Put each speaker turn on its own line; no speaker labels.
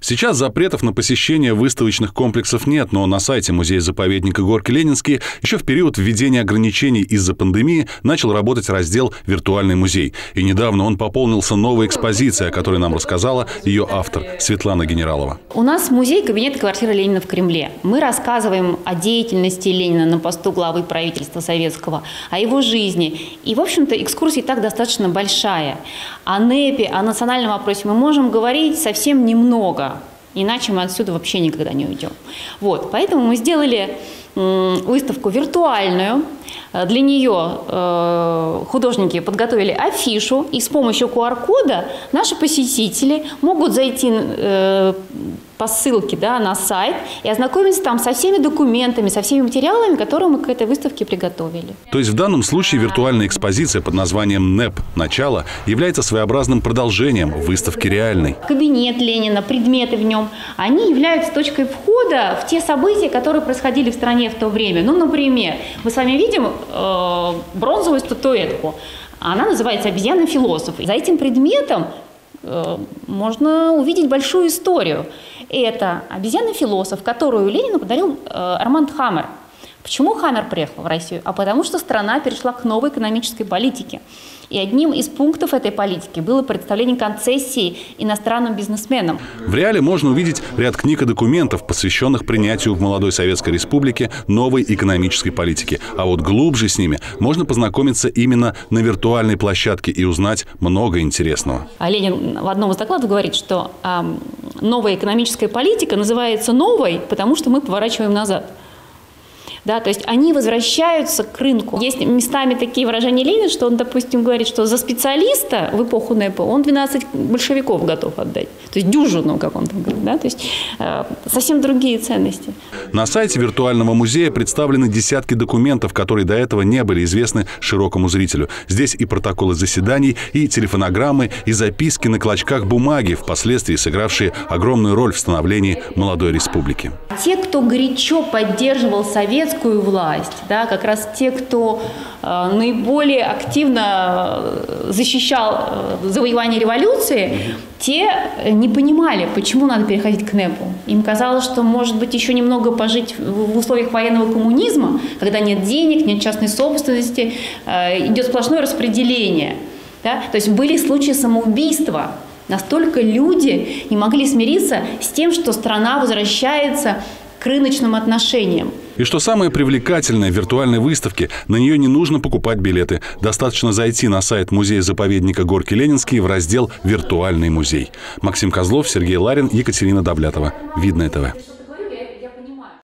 Сейчас запретов на посещение выставочных комплексов нет, но на сайте музея-заповедника Горки Ленинские еще в период введения ограничений из-за пандемии начал работать раздел «Виртуальный музей». И недавно он пополнился новой экспозицией, о которой нам рассказала ее автор Светлана Генералова.
У нас музей кабинет квартиры Ленина в Кремле. Мы рассказываем о деятельности Ленина на посту главы правительства советского, о его жизни. И, в общем-то, экскурсия так достаточно большая. О НЭПе, о национальном вопросе мы можем говорить совсем немного. Иначе мы отсюда вообще никогда не уйдем. Вот, поэтому мы сделали выставку виртуальную. Для нее э, художники подготовили афишу, и с помощью QR-кода наши посетители могут зайти э, по ссылке да, на сайт и ознакомиться там со всеми документами, со всеми материалами, которые мы к этой выставке приготовили.
То есть в данном случае виртуальная экспозиция под названием НЭП «Начало» является своеобразным продолжением выставки реальной.
Кабинет Ленина, предметы в нем, они являются точкой входа в те события, которые происходили в стране в то время. Ну, например, мы с вами видим э, бронзовую статуэтку. Она называется «Обезьяна-философ». За этим предметом Э, можно увидеть большую историю. Это обезьяна-философ, которую Ленину подарил э, Арманд Хаммер. Почему Хаммер приехал в Россию? А потому что страна перешла к новой экономической политике. И одним из пунктов этой политики было представление концессии иностранным бизнесменам.
В реале можно увидеть ряд книг и документов, посвященных принятию в молодой Советской Республике новой экономической политики. А вот глубже с ними можно познакомиться именно на виртуальной площадке и узнать много интересного.
А Ленин в одном из докладов говорит, что э, новая экономическая политика называется новой, потому что мы поворачиваем назад. Да, то есть они возвращаются к рынку. Есть местами такие выражения Ленина, что он, допустим, говорит, что за специалиста в эпоху НЭПа он 12 большевиков готов отдать. То есть дюжину, как он там говорит. Да? То есть э, совсем другие ценности.
На сайте виртуального музея представлены десятки документов, которые до этого не были известны широкому зрителю. Здесь и протоколы заседаний, и телефонограммы, и записки на клочках бумаги, впоследствии сыгравшие огромную роль в становлении молодой республики.
Те, кто горячо поддерживал советскую советскую власть, да, как раз те, кто э, наиболее активно э, защищал э, завоевание революции, те не понимали, почему надо переходить к НЭПу. Им казалось, что, может быть, еще немного пожить в условиях военного коммунизма, когда нет денег, нет частной собственности, э, идет сплошное распределение. Да? То есть были случаи самоубийства. Настолько люди не могли смириться с тем, что страна возвращается к рыночным отношениям.
И что самое привлекательное в виртуальной выставке, на нее не нужно покупать билеты. Достаточно зайти на сайт музея-заповедника Горки Ленинский в раздел «Виртуальный музей». Максим Козлов, Сергей Ларин, Екатерина Давлятова. Видное ТВ.